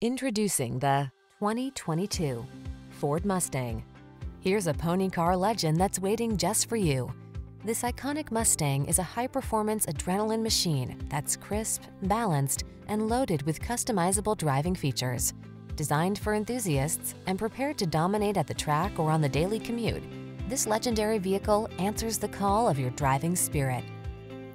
Introducing the 2022 Ford Mustang. Here's a pony car legend that's waiting just for you. This iconic Mustang is a high-performance adrenaline machine that's crisp, balanced, and loaded with customizable driving features. Designed for enthusiasts and prepared to dominate at the track or on the daily commute, this legendary vehicle answers the call of your driving spirit.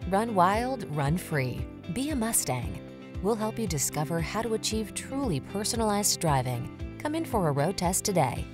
Run wild, run free. Be a Mustang. We'll help you discover how to achieve truly personalized driving. Come in for a road test today.